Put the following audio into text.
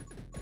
you